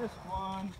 This one.